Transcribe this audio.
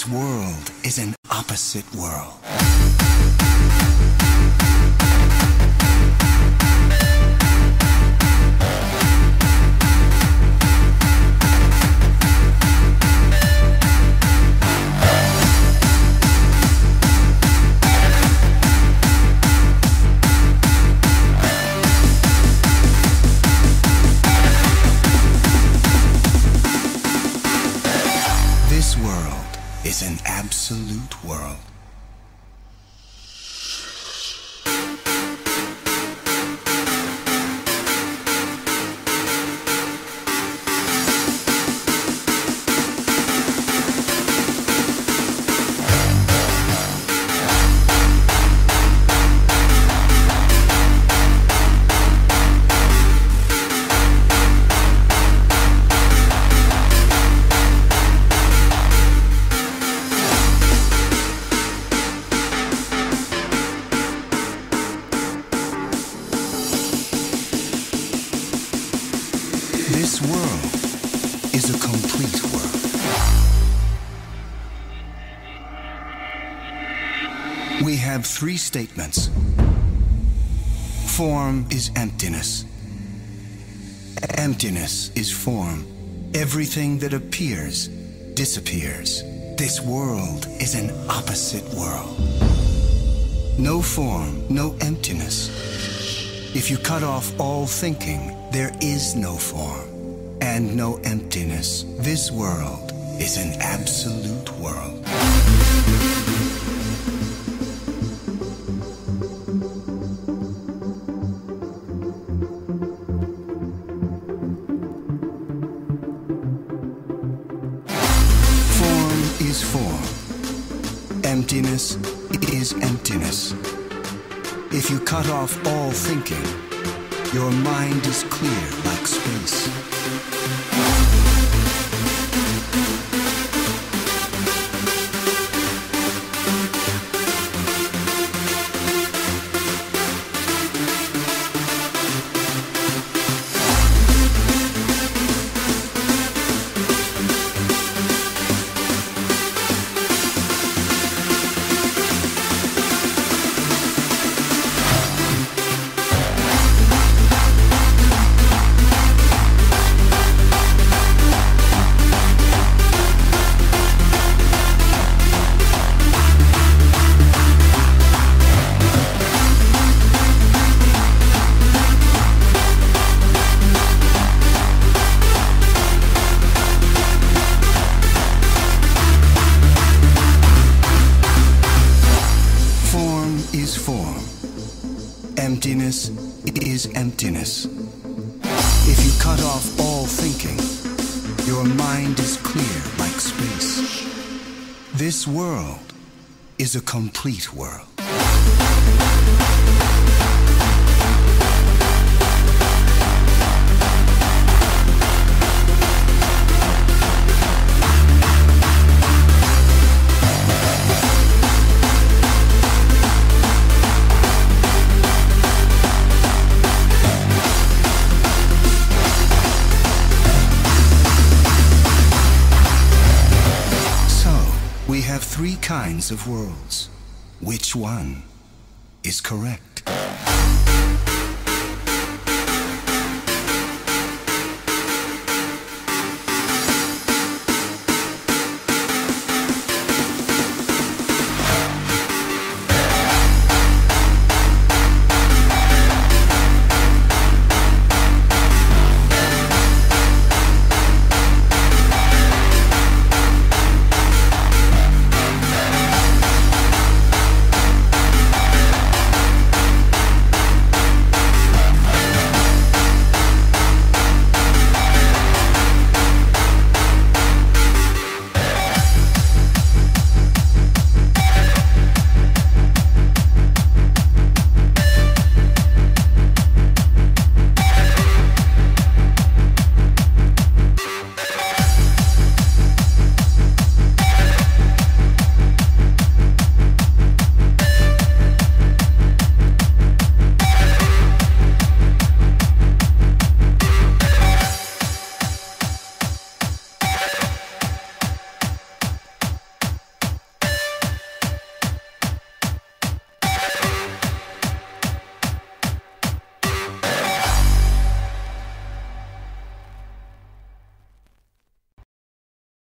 This world is an opposite world. Is an absolute world. This world is a complete world. We have three statements. Form is emptiness. Emptiness is form. Everything that appears disappears. This world is an opposite world. No form, no emptiness. If you cut off all thinking, there is no form and no emptiness. This world is an absolute world. Form is form. Emptiness is emptiness. If you cut off all thinking, your mind is clear like space. Is form. Emptiness is emptiness. If you cut off all thinking, your mind is clear like space. This world is a complete world. Kinds of worlds. Which one is correct?